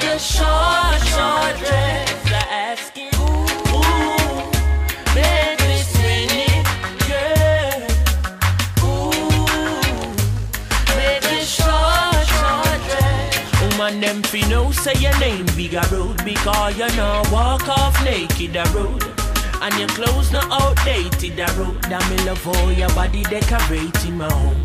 The short, short dress? I ask you. Ooh, it, girl. Ooh, me short, short dress. Woman, them fi know say your name bigger road because you know walk off naked a road. And your clothes not outdated a road. That me love how your body decorating my home.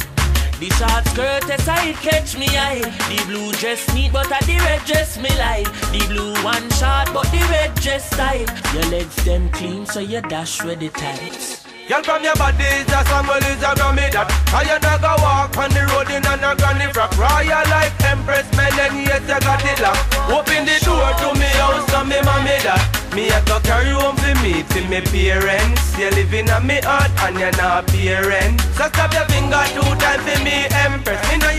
The short skirt aside catch me eye. The blue dress neat but I the red dress me like. The blue one short but the red dress tight. Your legs them clean so you dash with the tights. Girl from your body is a song well is a me that I you not go walk on the road in a granny frock? Royal like Empress Melanie yes you got it locked Open the door to me house to me mommy that Me a go carry home for to me parents You're living on me heart and you're not parent. So stop your finger two times for me Empress. Me know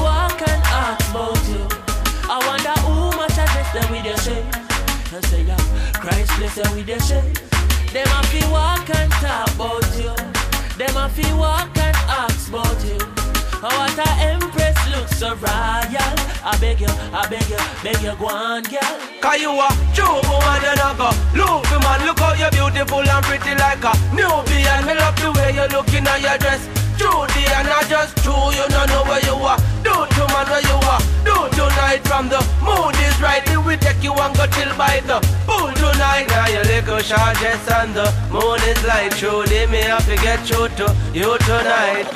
walk and ask about you. I wonder who much I dress them with your shade. I say yeah, Christ bless them with your shade. Them a fi walk and talk about you. Them a fi walk and ask about you. Oh, what a empress looks so royal. I beg you, I beg you, beg you, go on, girl. Cause you a true woman and I go Look man, look how you're beautiful and pretty like a Nubian Me love the way you're looking at your dress Trudy and not just true, you don't know where you are go chill by the pool tonight Now your little dress and the moon is light Truly me have to get you to you tonight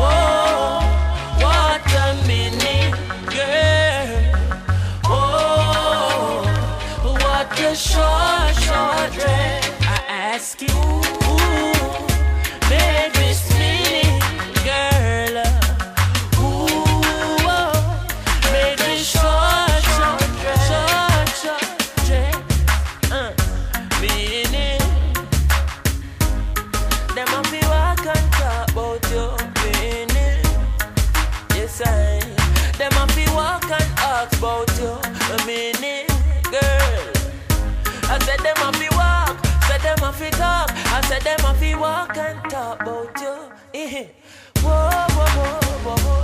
Whoa, what a minute, girl. Oh, what a short, short dress. I ask you, ooh, I said them a fi walk, said them a fi talk. I said them a fi walk and talk about you. Eh. Whoa, whoa, whoa, whoa, whoa.